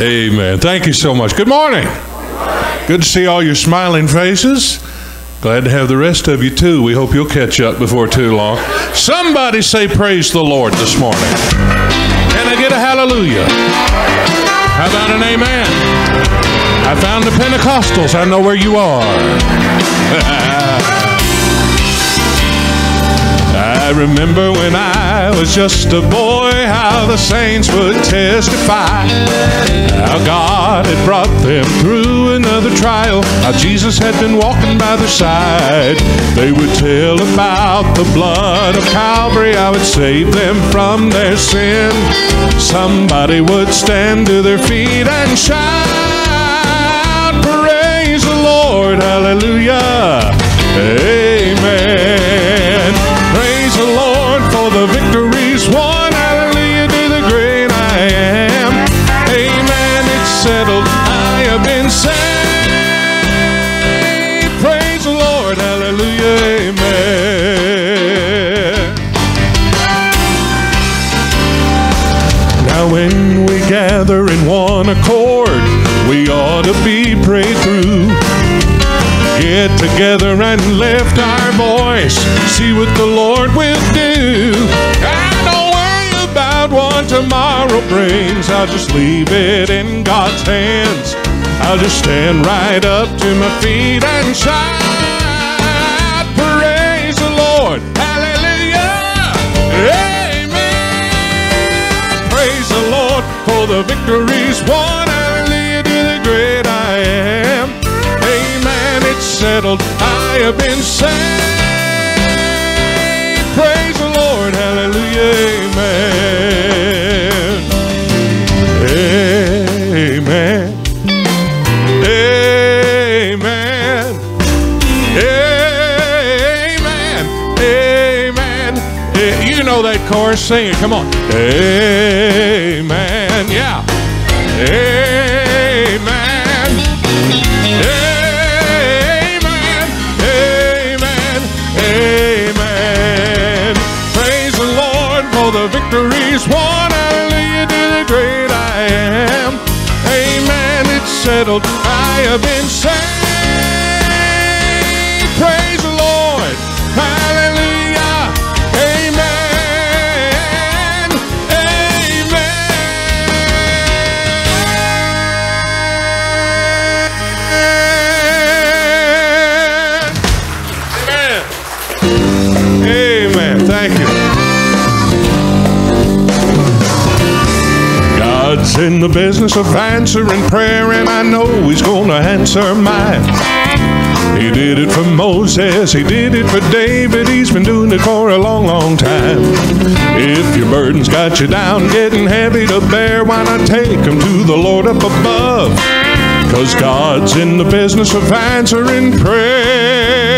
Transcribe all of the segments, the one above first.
Amen. Thank you so much. Good morning. Good to see all your smiling faces. Glad to have the rest of you too. We hope you'll catch up before too long. Somebody say praise the Lord this morning. Can I get a hallelujah? How about an amen? I found the Pentecostals. I know where you are. I remember when I was just a boy, how the saints would testify how God had brought them through another trial, how Jesus had been walking by their side. They would tell about the blood of Calvary, how it saved them from their sin. Somebody would stand to their feet and shout, Praise the Lord, hallelujah, amen. Praise the Lord for the victories have been saved. Praise the Lord. Hallelujah. Amen. Now, when we gather in one accord, we ought to be prayed through. Get together and lift our voice. See what the Lord will do. I don't worry about what tomorrow brings. I'll just leave it in God's hands. I'll just stand right up to my feet and shout. Praise the Lord. Hallelujah. Amen. Praise the Lord for the victories won. Hallelujah to the great I am. Amen. It's settled. I have been saved. Praise the Lord. Hallelujah. Amen. Chorus. Sing it. Come on. Amen. Yeah. Amen. Amen. Amen. Amen. Praise the Lord for the victories won. Hallelujah to the great I am. Amen. It's settled. I have been saved. In the business of answering prayer, and I know He's to answer mine. He did it for Moses, He did it for David, He's been doing it for a long, long time. If your burden's got you down, getting heavy to bear, why not take them to the Lord up above? Cause God's in the business of answering prayer.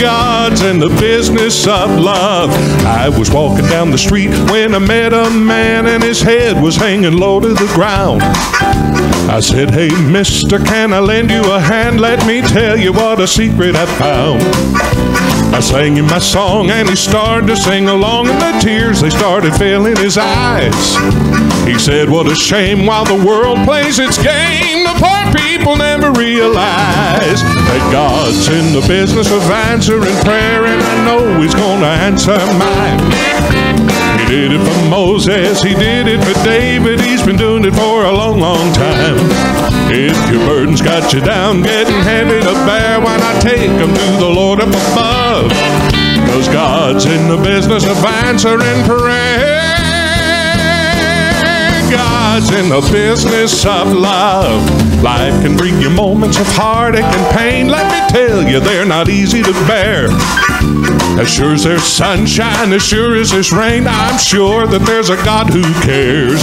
God's in the business of love. I was walking down the street when I met a man and his head was hanging low to the ground. I said, Hey, mister, can I lend you a hand? Let me tell you what a secret I found. I sang him my song and he started to sing along, and the tears they started filling his eyes. He said, What a shame while the world plays its game, the poor people never realize that God's in the business of answering prayer, and I know He's gonna answer mine. He did it for Moses, he did it for David, he's been doing it for a long, long time. Your burden's got you down, getting heavy to bear, why not take them to the Lord up above? Cause God's in the business of answering prayer. God's in the business of love. Life can bring you moments of heartache and pain. Let me tell you, they're not easy to bear. As sure as there's sunshine, as sure as there's rain, I'm sure that there's a God who cares.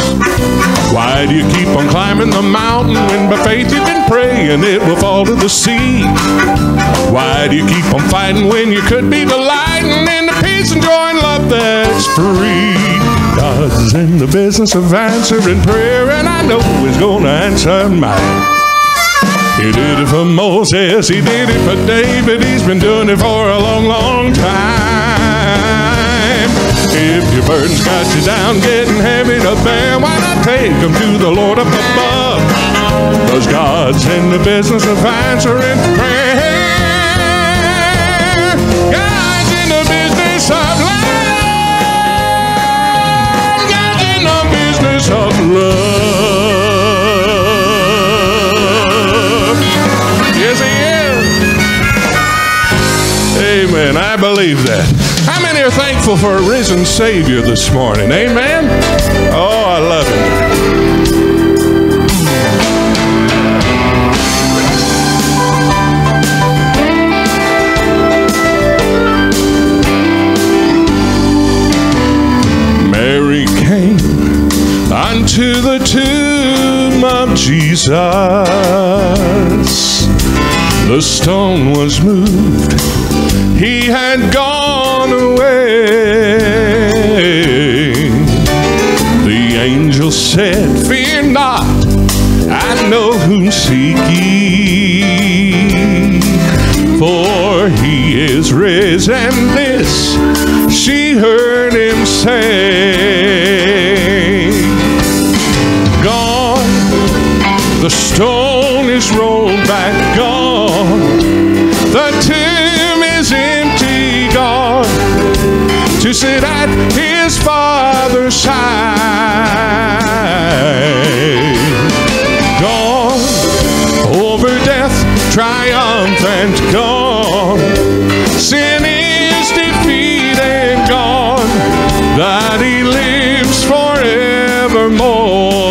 Why do you keep on climbing the mountain when by faith you've been praying it will fall to the sea? Why do you keep on fighting when you could be delighting in the peace and joy and love that's free? God's in the business of answering prayer, and I know He's gonna answer mine. He did it for Moses, he did it for David, he's been doing it for a long, long time. If your burden's got you down, getting heavy to bear, why not take them to the Lord up above? Cause God's in the business of answering prayer. Amen. I believe that. How many are thankful for a risen Savior this morning? Amen. Oh, I love Him. Mary came unto the tomb of Jesus. The stone was moved, he had gone away. The angel said, Fear not, I know whom seek ye. For he is risen, this she heard him say. Gone, the stone is rolled back, gone. The tomb is empty, gone. To sit at his father's side. Gone, over death, triumphant, gone. Sin is defeated, gone. That he lives forevermore.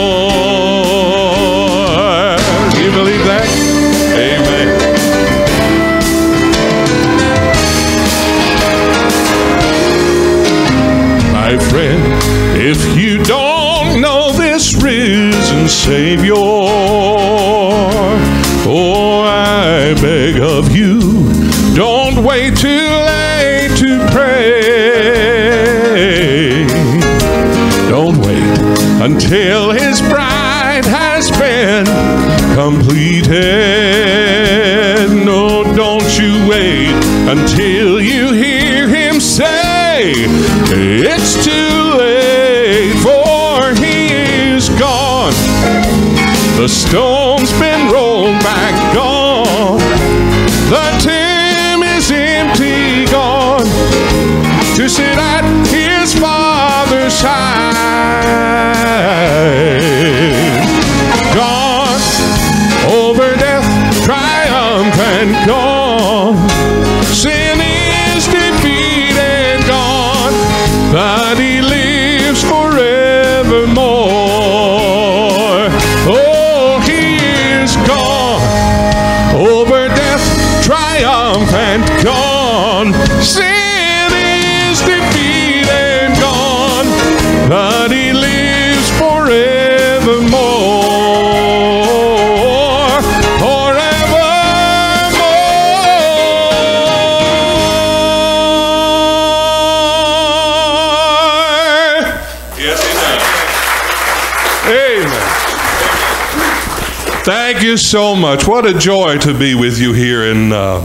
The stone's triumphant, gone. Sin you so much. What a joy to be with you here in uh,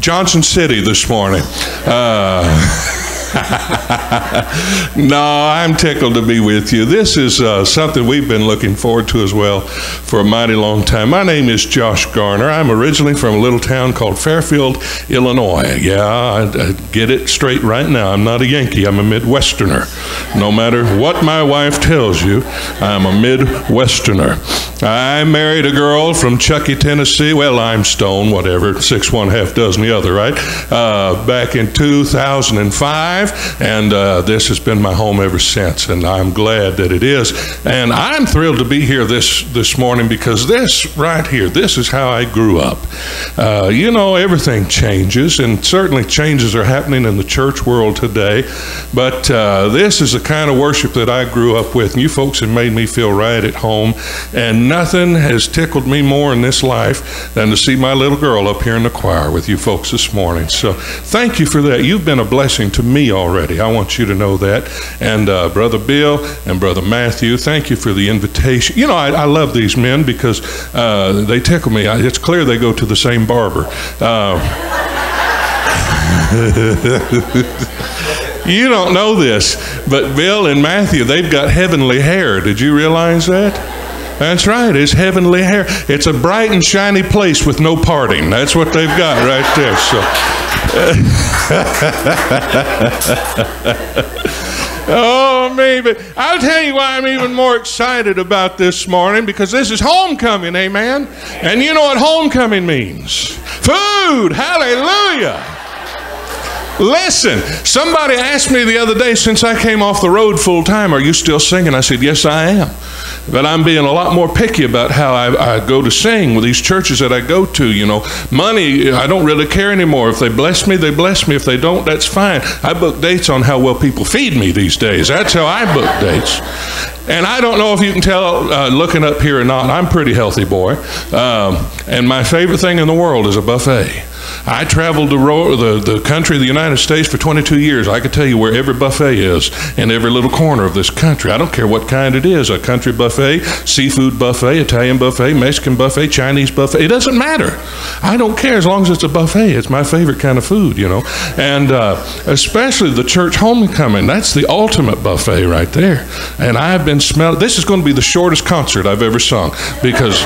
Johnson City this morning. Uh, no, I'm tickled to be with you. This is uh, something we've been looking forward to as well for a mighty long time. My name is Josh Garner. I'm originally from a little town called Fairfield, Illinois. Yeah, I, I get it straight right now. I'm not a Yankee, I'm a Midwesterner. No matter what my wife tells you, I'm a Midwesterner. I married a girl from Chuckey, Tennessee, well, Limestone, whatever, six one half dozen the other, right? Uh, back in 2005, and uh, this has been my home ever since, and I'm glad that it is. And I'm thrilled to be here this this morning because this right here, this is how I grew up. Uh, you know, everything changes, and certainly changes are happening in the church world today. But uh, this is the kind of worship that I grew up with, and you folks have made me feel right at home. And nothing has tickled me more in this life than to see my little girl up here in the choir with you folks this morning. So thank you for that. You've been a blessing to me already. I want you to know that. And uh, Brother Bill and Brother Matthew, thank you for the invitation. You know, I, I love these men because uh, they tickle me. I, it's clear they go to the same barber. Uh, You don't know this, but Bill and Matthew, they've got heavenly hair. Did you realize that? That's right, it's heavenly hair. It's a bright and shiny place with no parting. That's what they've got right there. So. Oh, maybe. I'll tell you why I'm even more excited about this morning because this is homecoming, amen? And you know what homecoming means? Food. Hallelujah. Listen, somebody asked me the other day since I came off the road full time, Are you still singing? I said, Yes, I am. But I'm being a lot more picky about how I, I, go to sing with these churches that I go to. You know, money, I don't really care anymore. If they bless me, they bless me. If they don't, that's fine. I book dates on how well people feed me these days. That's how I book dates. And I don't know if you can tell uh, looking up here or not, I'm pretty healthy boy. Um, and my favorite thing in the world is a buffet. I traveled the, the, the country of the United States for 22 years. I could tell you where every buffet is in every little corner of this country. I don't care what kind it is a country buffet, seafood buffet, Italian buffet, Mexican buffet, Chinese buffet. It doesn't matter. I don't care as long as it's a buffet. It's my favorite kind of food, you know. And uh, especially the church homecoming. That's the ultimate buffet right there. And I've been smelling, this is going to be the shortest concert I've ever sung because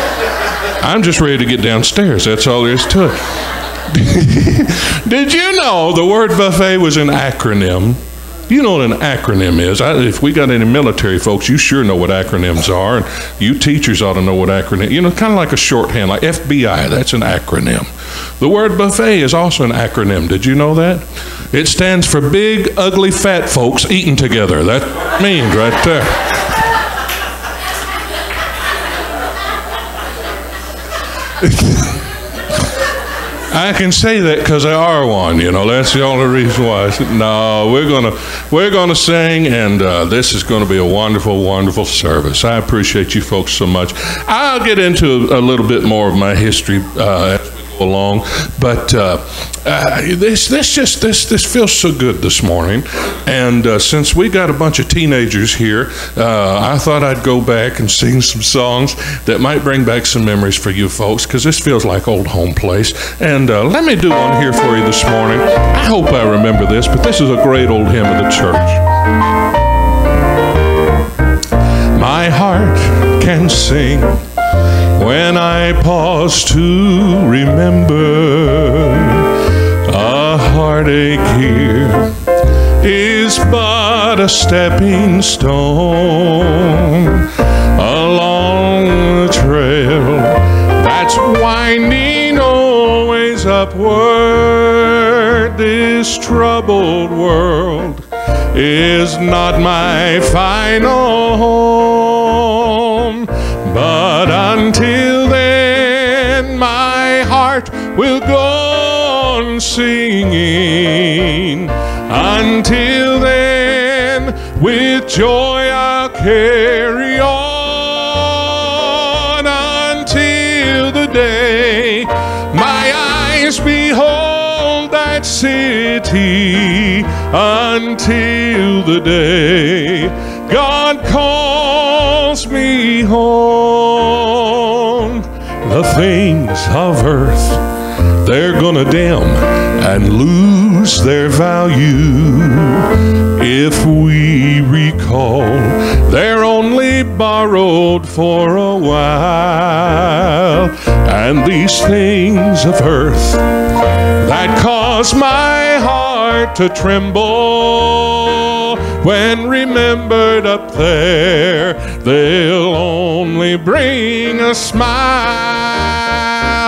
I'm just ready to get downstairs. That's all there is to it. Did you know the word buffet was an acronym? You know what an acronym is. I, if we got any military folks, you sure know what acronyms are. And you teachers ought to know what acronym, you know, kind of like a shorthand, like FBI, that's an acronym. The word buffet is also an acronym. Did you know that? It stands for big, ugly, fat folks eating together. That means right there. I can say that because I are one. You know, that's the only reason why. No, we're gonna we're gonna sing, and uh, this is going to be a wonderful, wonderful service. I appreciate you folks so much. I'll get into a little bit more of my history uh, along. But uh, uh, this this just this this feels so good this morning, and uh, since we got a bunch of teenagers here, uh, I thought I'd go back and sing some songs that might bring back some memories for you folks, because this feels like old home place. And uh, let me do one here for you this morning. I hope I remember this, but this is a great old hymn of the church. My heart can sing when I pause to remember a heartache here is but a stepping stone along the trail that's winding always upward. This troubled world is not my final home. But until then, my heart will go on singing. Until then, with joy I'll carry on. Until the day my eyes behold that city. Until the day God calls me home. The things of earth, they're gonna dim and lose their value if we recall they're only borrowed for a while. And these things of earth that cause my heart to tremble when remembered up there, they'll only bring a smile.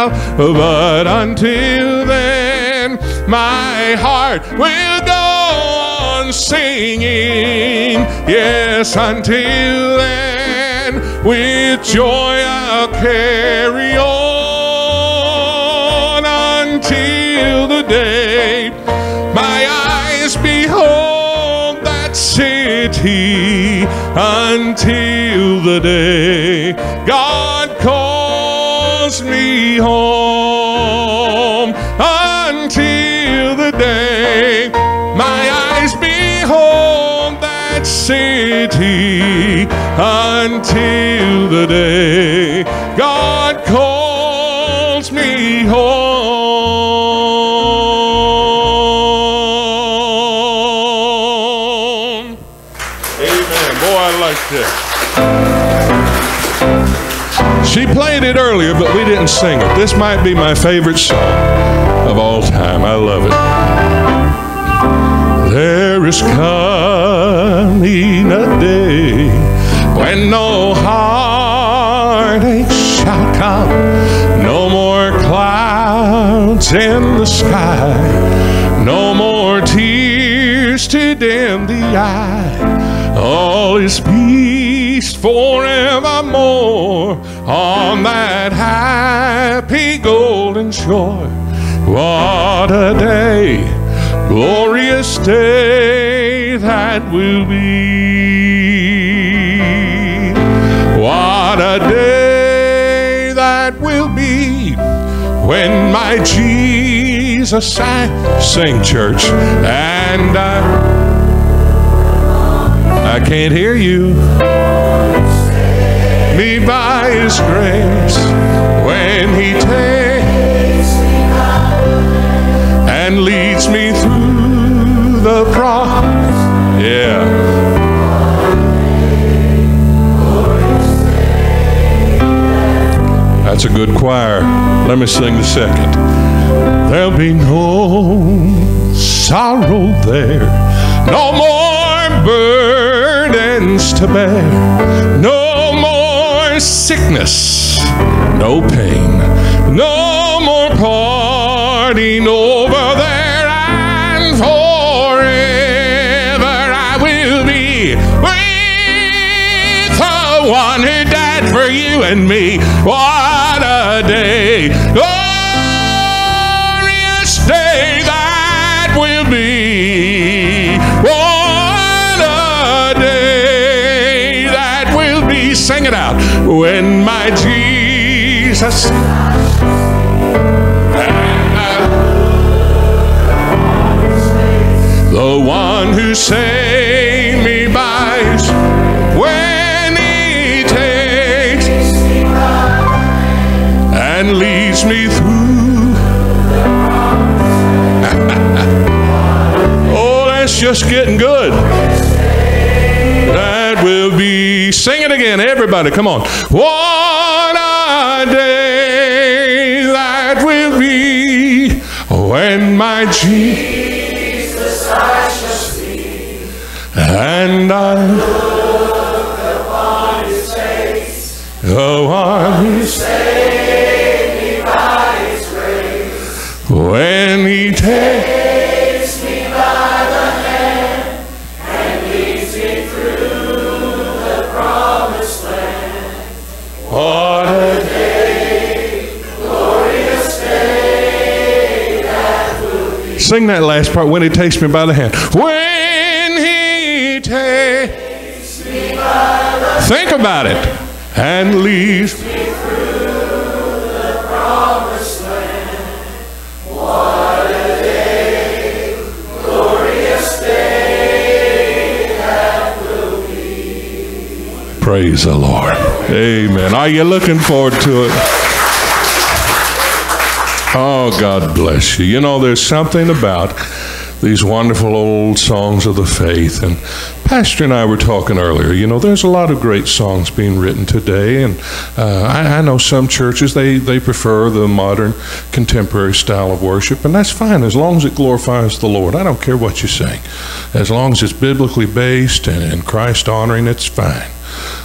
But until then, my heart will go on singing. Yes, until then, with joy I'll carry on until the day my eyes behold that city until the day home until the day my eyes behold that city until the day God calls me home. Amen. Boy, I like that. She played it earlier, but we didn't sing it. This might be my favorite song of all time. I love it. There is coming a day when no heartache shall come, no more clouds in the sky, no more tears to dim the eye. All is peace forevermore on that happy golden shore. What a day, glorious day that will be. What a day that will be when my Jesus I sing church and I I can't hear you me by his grace when he takes and leads me through the process. Yeah. That's a good choir. Let me sing the second. There'll be no sorrow there, no more burdens to bear, no more sickness, no pain, no more parting over there, and forever I will be with the one who died for you and me. What a day! Glorious it out. When my Jesus. The one who saved me by his when he takes and leads me through. oh, that's just getting good. Sing it again, everybody. Come on. What a day that will be when my Jesus I shall see, and I look upon His face, the one who when he takes Sing that last part when he takes me by the hand. When he takes me by the hand. Think about it. And leads me through the promised land. What a day, glorious day that will be. Praise the Lord. Amen. Are you looking forward to it? Oh, God bless you. You know, there's something about these wonderful old songs of the faith. And Pastor and I were talking earlier. You know, there's a lot of great songs being written today, and uh, I, I know some churches they they prefer the modern, contemporary style of worship, and that's fine as long as it glorifies the Lord. I don't care what you sing, as long as it's biblically based and, and Christ honoring, it's fine.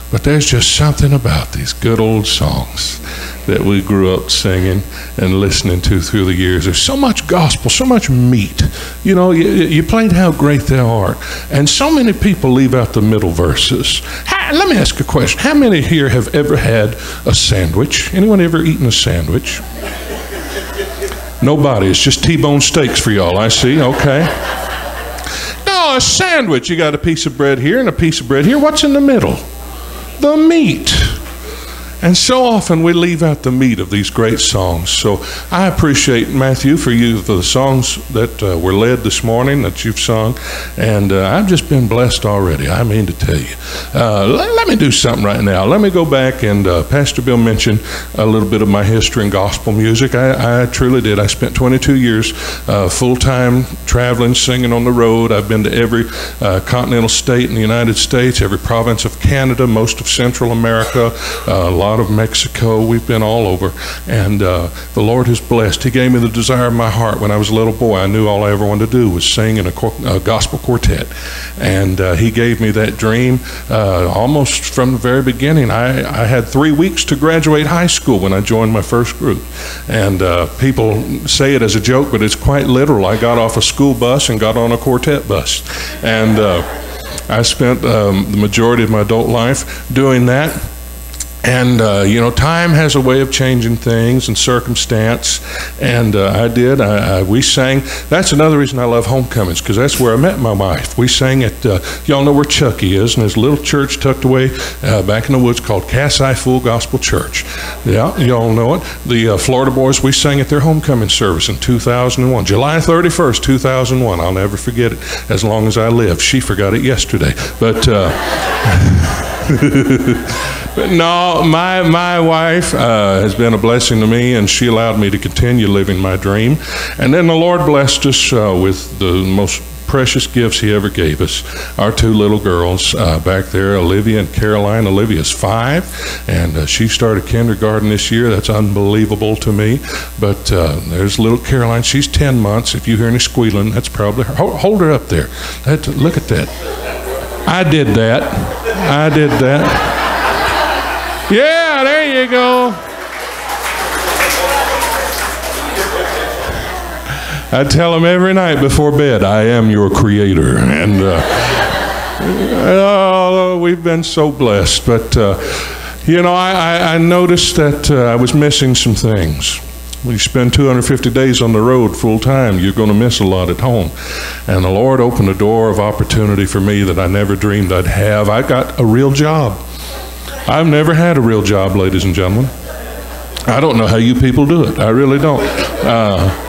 But there's just something about these good old songs that we grew up singing and listening to through the years. There's so much gospel, so much meat. You know, you, you played How Great Thou Art, and so many people leave out the middle verses. How, let me ask a question. How many here have ever had a sandwich? Anyone ever eaten a sandwich? Nobody. It's just T-bone steaks for y'all. I see. Okay. No, a sandwich. You got a piece of bread here and a piece of bread here. What's in the middle? The meat. And so often we leave out the meat of these great songs. So I appreciate Matthew for you for the songs that uh, were led this morning that you've sung, and uh, I've just been blessed already. I mean to tell you. Uh, let, let, me do something right now. Let me go back and uh, Pastor Bill mentioned a little bit of my history in gospel music. I, I truly did. I spent 22 years uh, full time traveling, singing on the road. I've been to every uh, continental state in the United States, every province of Canada, most of Central America lot of Mexico. We've been all over. And uh, the Lord has blessed. He gave me the desire of my heart when I was a little boy. I knew all I ever wanted to do was sing in a, a gospel quartet. And uh, He gave me that dream uh, almost from the very beginning. I, I had three weeks to graduate high school when I joined my first group. And uh, people say it as a joke, but it's quite literal. I got off a school bus and got on a quartet bus. And uh, I spent um, the majority of my adult life doing that and uh, you know time has a way of changing things and circumstance. And uh, i did. I, I, we sang. That's another reason i love homecomings because that's where i met my wife. We sang at uh, y'all know where Chuckey is and a little church tucked away uh, back in the woods called cassi full gospel church. Yeah y'all know it. The uh, florida boys we sang at their homecoming service in 2001 july 31st 2001 i'll never forget it as long as i live. She forgot it yesterday. But uh, no, my my wife uh, has been a blessing to me, and she allowed me to continue living my dream. And then the Lord blessed us uh, with the most precious gifts He ever gave us. Our two little girls uh, back there, Olivia and Caroline. Olivia's five, and uh, she started kindergarten this year. That's unbelievable to me. But uh, there's little Caroline. She's 10 months. If you hear any squealing, that's probably her. Hold, hold her up there. That, look at that. I did that. I did that. Yeah, there you go. I tell them every night before bed, I am your creator. And uh, oh, we've been so blessed. But, uh, you know, I, I noticed that uh, I was missing some things. When you spend 250 days on the road full time, you're going to miss a lot at home. And the Lord opened a door of opportunity for me that I never dreamed I'd have. I got a real job. I've never had a real job, ladies and gentlemen. I don't know how you people do it. I really don't. Uh,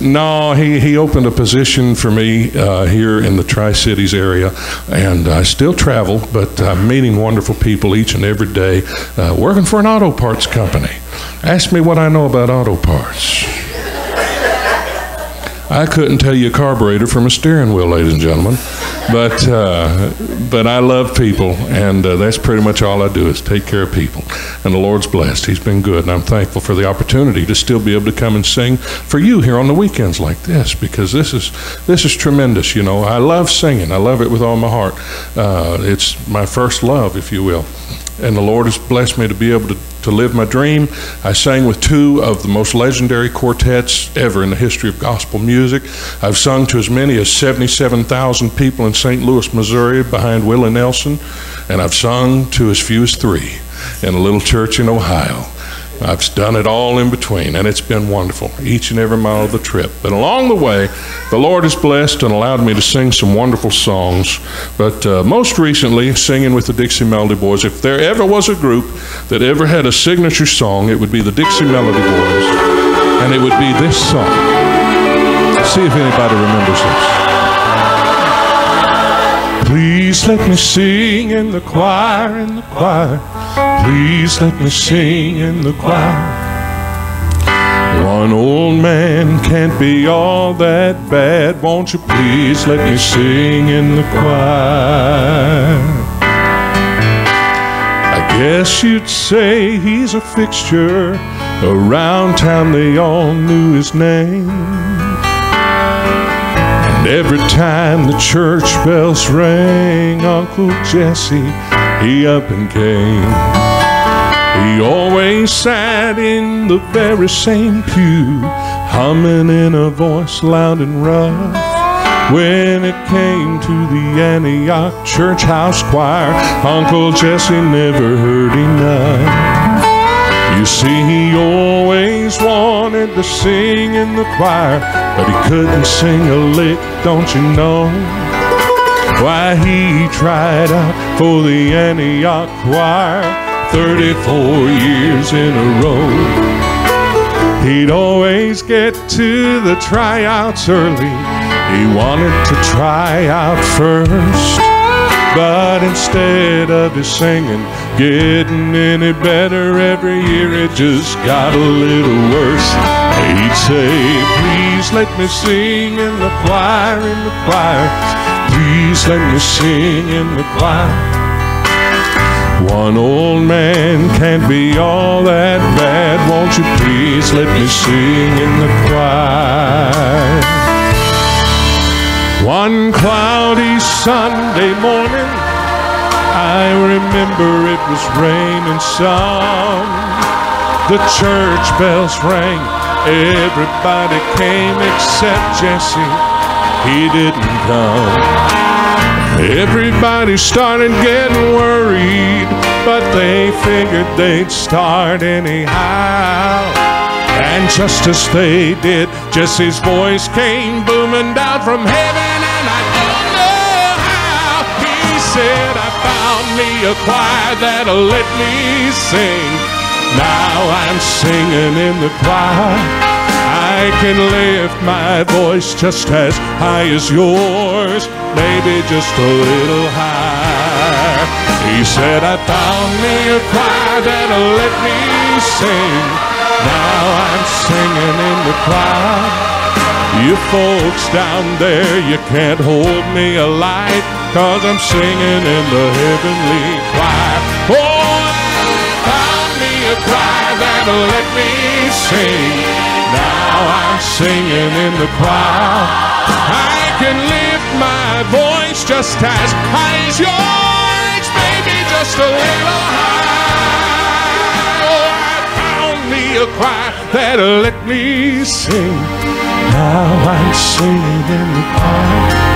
no, he, he opened a position for me uh, here in the Tri Cities area, and I still travel, but I'm meeting wonderful people each and every day, uh, working for an auto parts company. Ask me what I know about auto parts. I couldn't tell you a carburetor from a steering wheel, ladies and gentlemen, but uh, but I love people, and uh, that's pretty much all I do is take care of people. And the Lord's blessed; He's been good, and I'm thankful for the opportunity to still be able to come and sing for you here on the weekends like this, because this is this is tremendous. You know, I love singing; I love it with all my heart. Uh, it's my first love, if you will and the Lord has blessed me to be able to, to live my dream. I sang with two of the most legendary quartets ever in the history of gospel music. I've sung to as many as 77,000 people in St. Louis, Missouri, behind Willie Nelson, and I've sung to as few as three in a little church in Ohio. I've done it all in between, and it's been wonderful, each and every mile of the trip. But along the way, the Lord has blessed and allowed me to sing some wonderful songs. But uh, most recently, singing with the Dixie Melody Boys. If there ever was a group that ever had a signature song, it would be the Dixie Melody Boys, and it would be this song. See if anybody remembers this. Please let me sing in the choir, in the choir. Please let me sing in the choir. One old man can't be all that bad. Won't you please let me sing in the choir? I guess you'd say he's a fixture. Around town they all knew his name. And every time the church bells rang, Uncle Jesse, he up and came. He always sat in the very same pew, humming in a voice loud and rough. When it came to the Antioch Church House Choir, Uncle Jesse never heard enough. You see, he always wanted to sing in the choir, but he couldn't sing a lick, don't you know? Why, he tried out for the Antioch choir, 34 years in a row. He'd always get to the tryouts early. He wanted to try out first. But instead of his singing getting any better every year, it just got a little worse. He'd say, Please let me sing in the choir, in the choir. Please let me sing in the choir. One old man can't be all that bad. Won't you please let me sing in the choir? One cloudy Sunday morning, I remember it was raining some. The church bells rang, everybody came except Jesse. He didn't come. Everybody started getting worried, but they figured they'd start anyhow. And just as they did, Jesse's voice came booming down from heaven, and I don't know how. He said, I found me a choir that'll let me sing. Now I'm singing in the choir. I can lift my voice just as high as yours, maybe just a little higher. He said, I found me a choir that'll let me sing. Now I'm singing in the choir. You folks down there, you can't hold me a light, cause I'm singing in the heavenly choir. Oh, found me a choir that'll let me sing. Now I'm singing in the choir. I can lift my voice just as high as yours, maybe just a little high. Oh, I found me a choir that'll let me sing. Now I'm singing in the choir.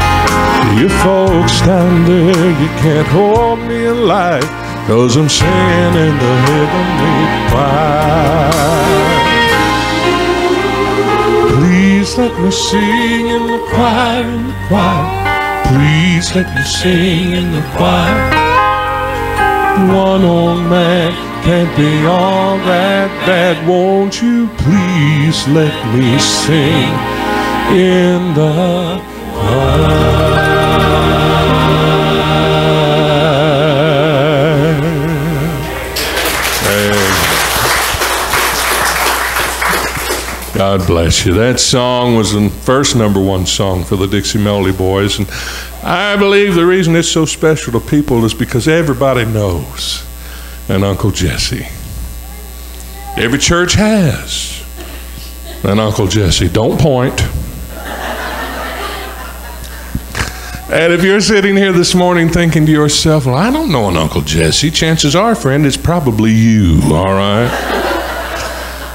You folks down there, you can't hold me alive, cause I'm singing in the heavenly choir. Please let me sing in the choir, in the choir. Please let me sing in the choir. One old man can't be all that bad. Won't you please let me sing in the choir? God bless you. That song was the first number one song for the Dixie Melody Boys. And I believe the reason it's so special to people is because everybody knows an Uncle Jesse. Every church has an Uncle Jesse. Don't point. And if you're sitting here this morning thinking to yourself, well, I don't know an Uncle Jesse, chances are, friend, it's probably you, all right?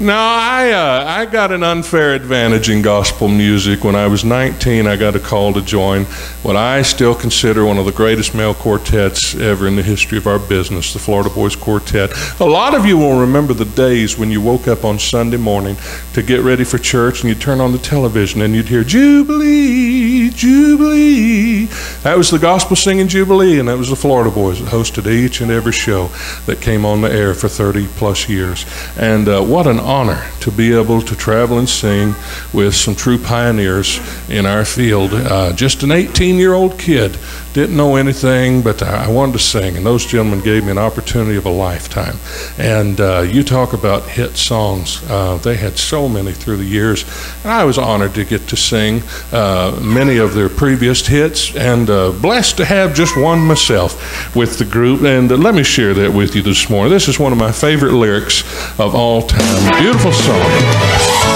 No, I uh, I got an unfair advantage in gospel music. When I was 19, I got a call to join what I still consider one of the greatest male quartets ever in the history of our business, the Florida Boys Quartet. A lot of you will remember the days when you woke up on Sunday morning to get ready for church and you'd turn on the television and you'd hear Jubilee, Jubilee. That was the gospel singing Jubilee, and that was the Florida Boys that hosted each and every show that came on the air for 30 plus years. And uh, what an honor to be able to travel and sing with some true pioneers in our field. Uh, just an 18 year old kid, didn't know anything, but I wanted to sing, and those gentlemen gave me an opportunity of a lifetime. And uh, you talk about hit songs, uh, they had so many through the years, and I was honored to get to sing uh, many of their previous hits, and uh, blessed to have just one myself with the group. And uh, let me share that with you this morning. This is one of my favorite lyrics of all time. Beautiful song.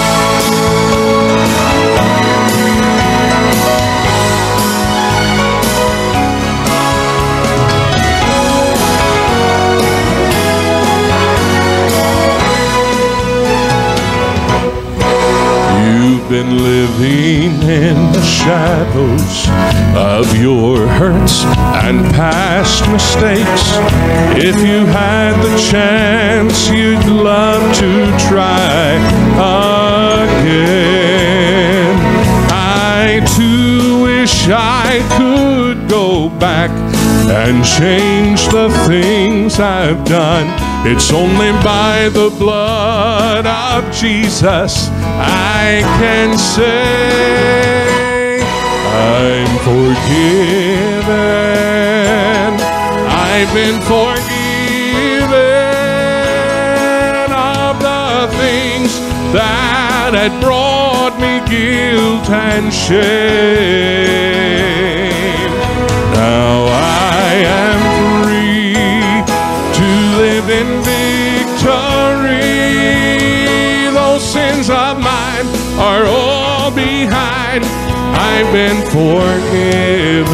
Been living in the shadows of your hurts and past mistakes. If you had the chance, you'd love to try again. I too wish I could go back and change the things I've done. It's only by the blood of Jesus I can say I'm forgiven. I've been forgiven of the things that had brought me guilt and shame. Now I am I've been forgiven.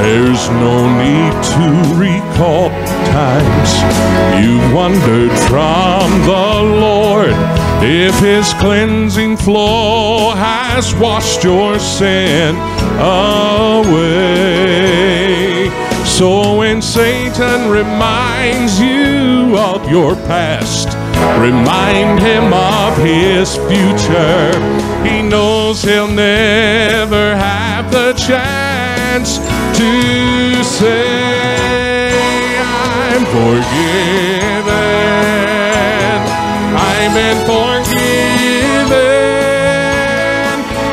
There's no need to recall times you wandered from the Lord. If His cleansing flow has washed your sin away. So when Satan reminds you of your past, remind him of his future. He knows he'll never have the chance to say, I'm forgiven. I've been forgiven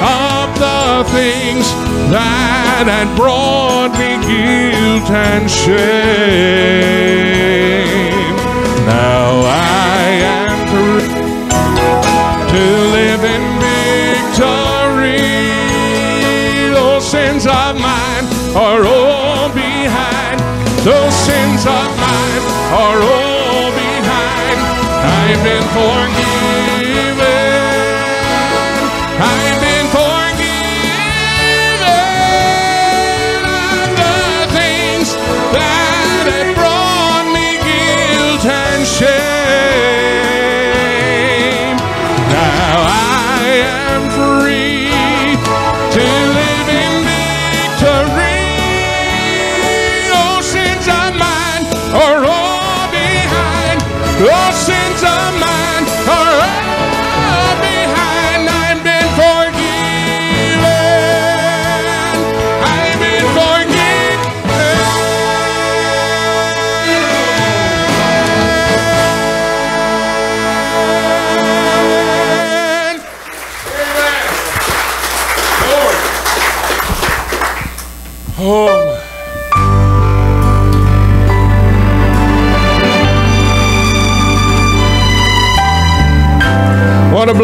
of the things that had brought me guilt and shame. Now I've been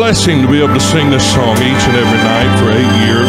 blessing to be able to sing this song each and every night for eight years.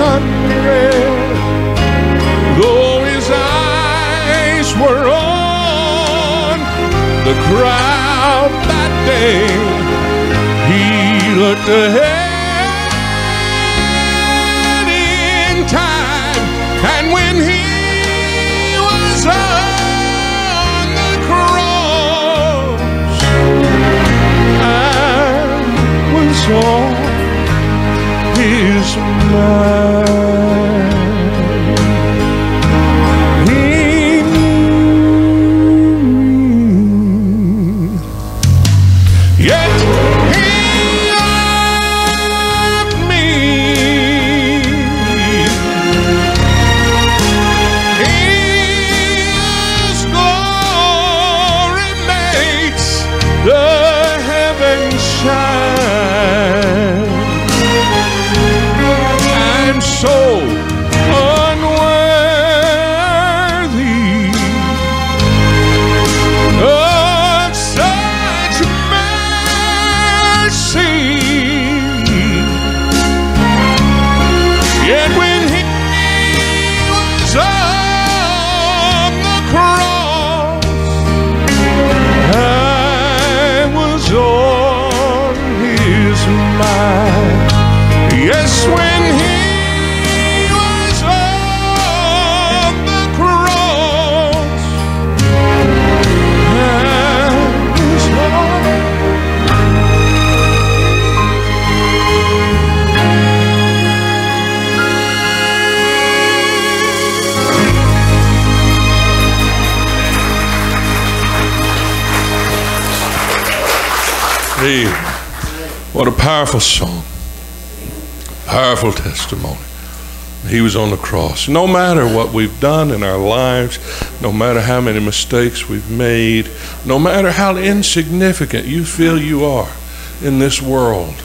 Crimson. Though his eyes were on the crowd that day, he looked ahead in time, and when he was on the cross, I was on his mind. What a powerful song. Powerful testimony. He was on the cross. No matter what we've done in our lives, no matter how many mistakes we've made, no matter how insignificant you feel you are in this world,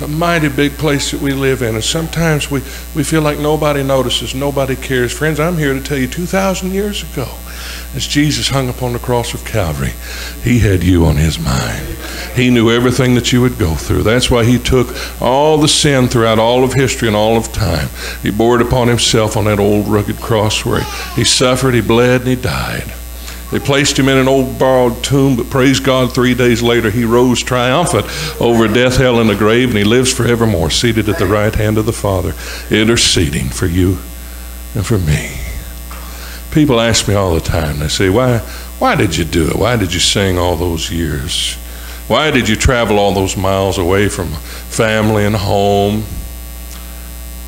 it's a mighty big place that we live in. And sometimes we, we feel like nobody notices, nobody cares. Friends, I'm here to tell you 2,000 years ago, as Jesus hung upon the cross of Calvary, he had you on his mind. He knew everything that you would go through. That's why he took all the sin throughout all of history and all of time. He bore it upon himself on that old rugged cross where he suffered, he bled, and he died. They placed him in an old borrowed tomb, but praise God, three days later he rose triumphant over death, hell, and the grave, and he lives forevermore, seated at the right hand of the Father, interceding for you and for me. People ask me all the time, they say, Why, why did you do it? Why did you sing all those years? Why did you travel all those miles away from family and home?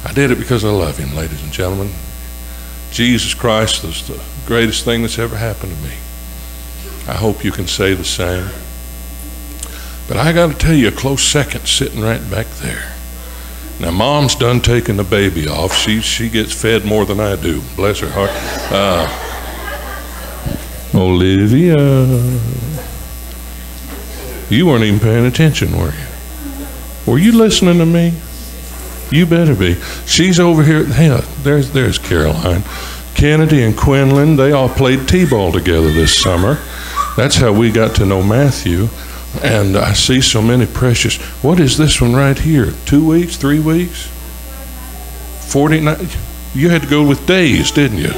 I did it because I love Him, ladies and gentlemen. Jesus Christ is the greatest thing that's ever happened to me. I hope you can say the same. But I got to tell you, a close second sitting right back there. Now, mom's done taking the baby off. She, she gets fed more than I do. Bless her heart. Uh, Olivia. You weren't even paying attention, were you? Were you listening to me? You better be. She's over here. Hey, there's, there's Caroline. Kennedy and Quinlan, they all played T-ball together this summer. That's how we got to know Matthew. And I see so many precious. What is this one right here? Two weeks, three weeks? 49? You had to go with days, didn't you?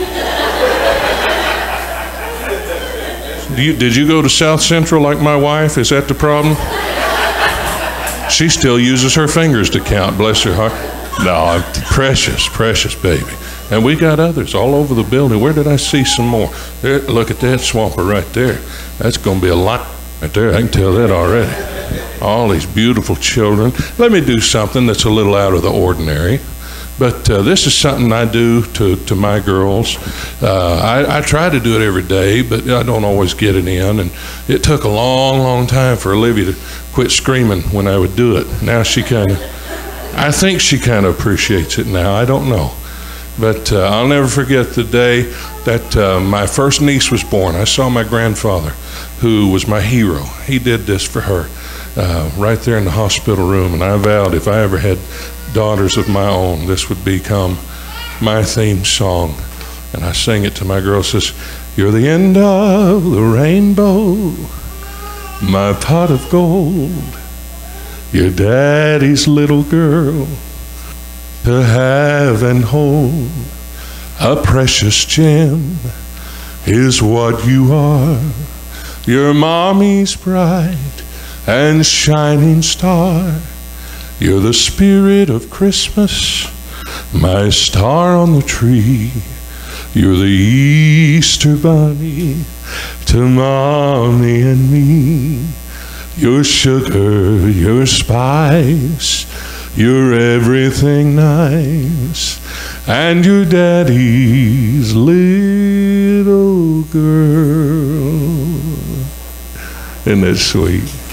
you? Did you go to South Central like my wife? Is that the problem? She still uses her fingers to count, bless her heart. No, precious, precious baby. And we got others all over the building. Where did I see some more? There, look at that swamper right there. That's going to be a lot right there. I can tell that already. All these beautiful children. Let me do something that's a little out of the ordinary. But uh, this is something I do to, to my girls. Uh, I, I, try to do it every day, but I don't always get it in. And it took a long, long time for Olivia to quit screaming when I would do it. Now she kind of, I think she kind of appreciates it now. I don't know. But uh, I'll never forget the day that uh, my first niece was born. I saw my grandfather, who was my hero. He did this for her uh, right there in the hospital room. And I vowed if I ever had daughters of my own, this would become my theme song. And I sing it to my girl, says, You're the end of the rainbow, my pot of gold, your daddy's little girl to have and hold. A precious gem is what you are. Your mommy's bright and shining star. You're the spirit of Christmas, my star on the tree. You're the Easter bunny to mommy and me. Your sugar, your spice, you're everything nice, and your daddy's little girl. Isn't that sweet?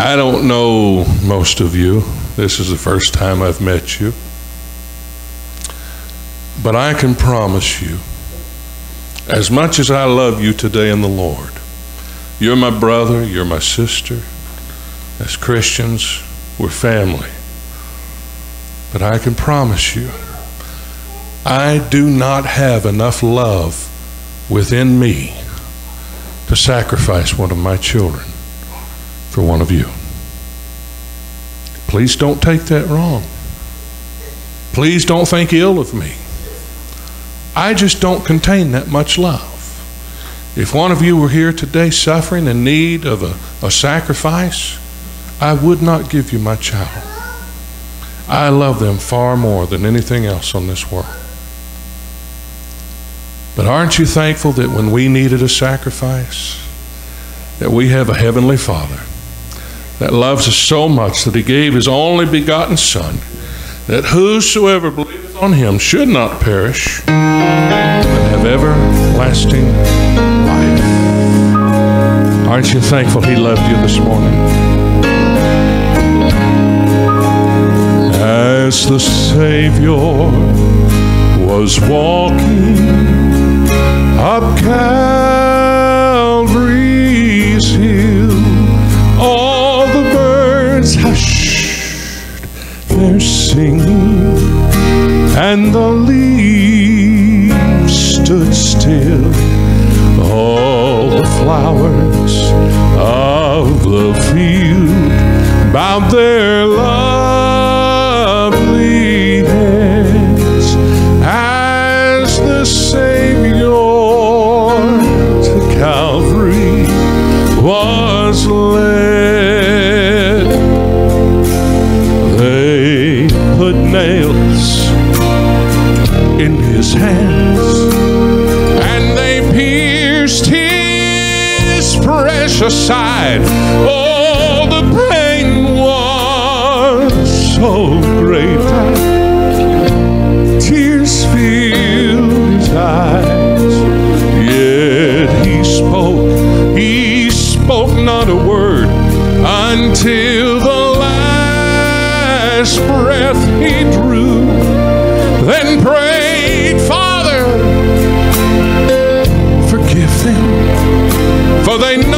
I don't know most of you. This is the first time I've met you. But I can promise you, as much as I love you today in the Lord, you're my brother, you're my sister. As Christians, we're family. But I can promise you, I do not have enough love within me to sacrifice one of my children for one of you. Please don't take that wrong. Please don't think ill of me. I just don't contain that much love. If one of you were here today suffering in need of a, a sacrifice, I would not give you my child. I love them far more than anything else on this world. But aren't you thankful that when we needed a sacrifice, that we have a heavenly Father that loves us so much that he gave his only begotten Son, that whosoever believeth on him should not perish, but have everlasting life. Aren't you thankful He loved you this morning? As the Savior was walking up Calvary's their singing, and the leaves stood still. All the flowers of the field bowed their lovely side. The pain was so great tears filled his eyes. Yet he spoke, he spoke not a word until the last breath he drew. Then prayed, Father, forgive them, for they know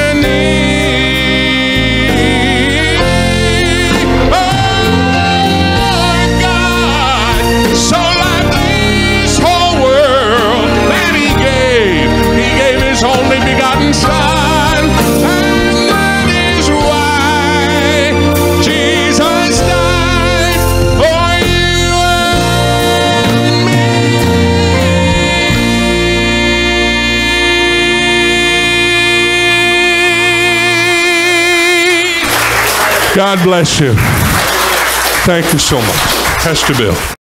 God bless you. Thank you so much. Pastor Bill.